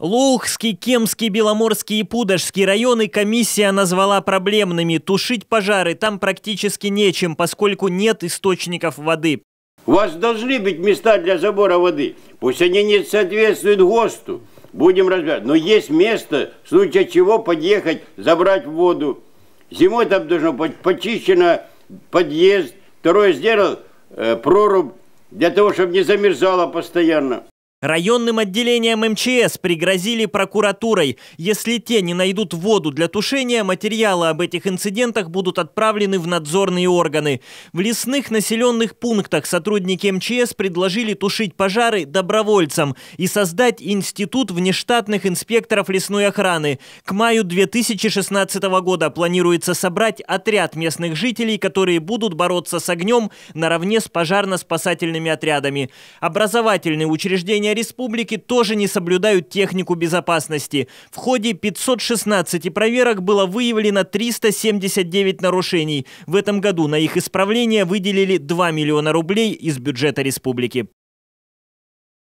Лоухский, Кемский, Беломорский и Пудожский районы комиссия назвала проблемными. Тушить пожары там практически нечем, поскольку нет источников воды. У вас должны быть места для забора воды. Пусть они не соответствуют ГОСТу. Будем разбирать. Но есть место, в случае чего подъехать, забрать воду. Зимой там должно быть почищено подъезд. Второе сделал э, прорубь для того, чтобы не замерзало постоянно. Районным отделением МЧС пригрозили прокуратурой. Если те не найдут воду для тушения, материалы об этих инцидентах будут отправлены в надзорные органы. В лесных населенных пунктах сотрудники МЧС предложили тушить пожары добровольцам и создать институт внештатных инспекторов лесной охраны. К маю 2016 года планируется собрать отряд местных жителей, которые будут бороться с огнем наравне с пожарно-спасательными отрядами. Образовательные учреждения населения республики тоже не соблюдают технику безопасности. В ходе 516 проверок было выявлено 379 нарушений. В этом году на их исправление выделили 2 миллиона рублей из бюджета республики.